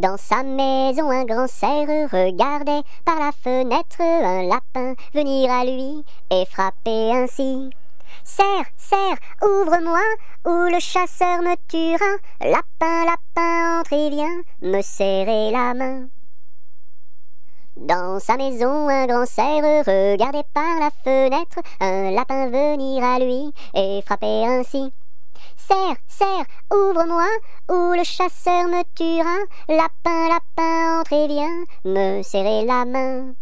Dans sa maison, un grand cerf regardait par la fenêtre un lapin venir à lui et frapper ainsi. Serre, serre, ouvre-moi, ou le chasseur me tuera. Lapin, lapin, entre et viens me serrer la main. Dans sa maison, un grand cerf regardait par la fenêtre un lapin venir à lui et frapper ainsi. Serre, serre, ouvre-moi, ou le chasseur me tuera. Lapin, lapin, entre et viens me serrer la main.